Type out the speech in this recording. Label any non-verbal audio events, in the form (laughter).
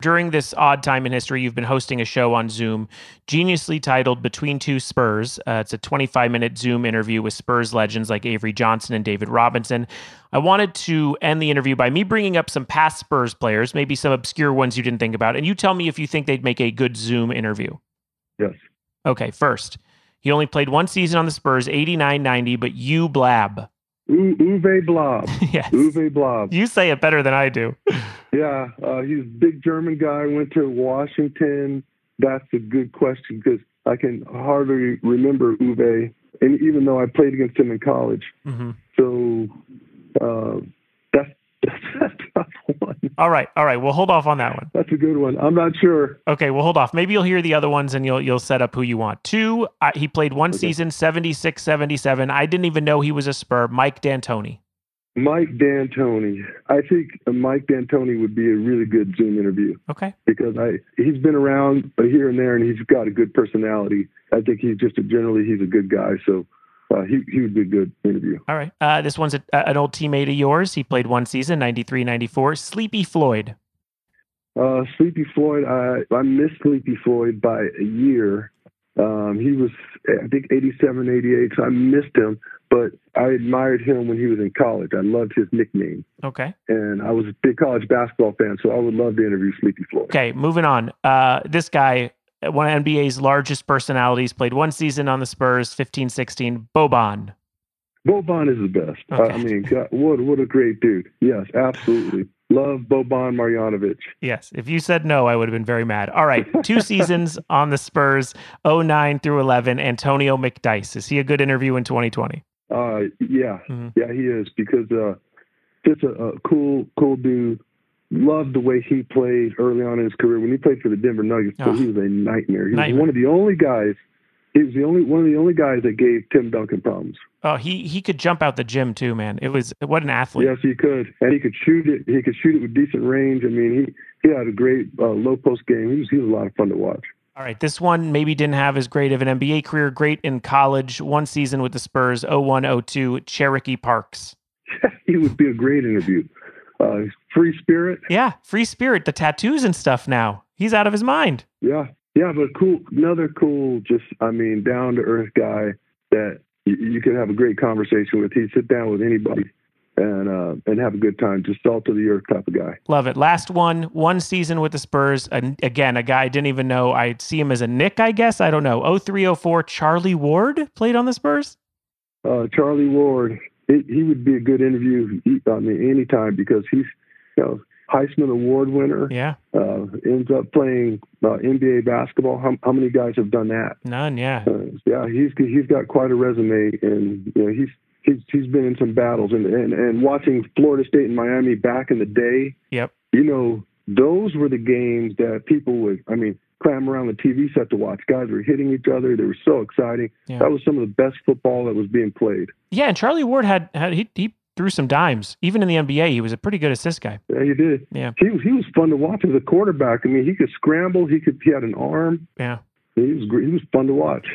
During this odd time in history, you've been hosting a show on Zoom, geniusly titled Between Two Spurs. Uh, it's a 25 minute Zoom interview with Spurs legends like Avery Johnson and David Robinson. I wanted to end the interview by me bringing up some past Spurs players, maybe some obscure ones you didn't think about, and you tell me if you think they'd make a good Zoom interview. Yes. Okay, first, he only played one season on the Spurs, 89 90, but Uwe Blab. U- Uwe Blab. (laughs) yes. Uwe Blab. You say it better than I do. (laughs) Yeah, uh, he's a big German guy. Went to Washington. That's a good question because I can hardly remember Uwe, and even though I played against him in college, hmm so uh, All right, all right. We'll hold off on that one. That's a good one. I'm not sure. Okay, we'll hold off. Maybe you'll hear the other ones and you'll you'll set up who you want. Two, uh, he played one Okay. season, 76 77. I didn't even know he was a Spur. Mike D'Antoni. Mike D'Antoni. I think Mike D'Antoni would be a really good Zoom interview Okay. because I he's been around here and there and he's got a good personality. I think he's just a, generally he's a good guy, so uh, he he would be a good interview. All right. Uh, this one's a, an old teammate of yours. He played one season, 93 94. Sleepy Floyd. Uh, Sleepy Floyd, I I missed Sleepy Floyd by a year. Um, he was I think 87, 88, so I missed him. But I admired him when he was in college. I loved his nickname, Okay. and I was a big college basketball fan, so I would love to interview Sleepy Floyd. Okay, moving on. Uh, this guy, one of NBA's largest personalities, played one season on the Spurs, 15 16. Boban. Boban is the best. Uh, Okay. I mean, God, what what a great dude. Yes, absolutely. Love Boban Marjanovic. Yes. If you said no, I would have been very mad. All right. Two (laughs) seasons on the Spurs, 09 through 11. Antonio McDyess. Is he a good interview in 2020? Uh, yeah, Mhm. yeah, he is because uh, just a, a cool, cool dude. Loved the way he played early on in his career. When he played for the Denver Nuggets, Oh. he was a nightmare. He Nightmare. was one of the only guys. He was the only one of the only guys that gave Tim Duncan problems. Oh, he he could jump out the gym too, man. It was what an athlete. Yes, he could, and he could shoot it. He could shoot it with decent range. I mean, he he had a great uh, low post game. He was he was a lot of fun to watch. All right. This one maybe didn't have as great of an NBA career. Great in college. One season with the Spurs, 01 02. Cherokee Parks. (laughs) he would be a great interview. Uh, free spirit. Yeah. Free spirit. The tattoos and stuff now. He's out of his mind. Yeah, yeah, but cool. Another cool, just I mean, down to earth guy that you, you could have a great conversation with. He'd sit down with anybody and uh, and have a good time. Just salt to the earth type of guy. Love it. Last one, one season with the Spurs. And again, a guy I didn't even know. I see him as a Knick, I guess. I don't know. 0304, Charlie Ward played on the Spurs. Uh, Charlie Ward, he, he would be a good interview. He, I mean, anytime because he's you know Heisman Award winner. Yeah. Uh, ends up playing uh, NBA basketball. How, how many guys have done that? None. Yeah. Uh, yeah, he's he's got quite a resume, and you know he's he's he's been in some battles, and and and watching Florida State and Miami back in the day, Yep. you know those were the games that people would, I mean, cram around the TV set to watch. Guys were hitting each other; they were so exciting. Yeah. That was some of the best football that was being played. Yeah. And Charlie Ward had, had he, he threw some dimes. Even in the NBA, he was a pretty good assist guy. Yeah, he did. Yeah. He was he was fun to watch as a quarterback. I mean, he could scramble. He could he had an arm. Yeah. He was he was fun to watch.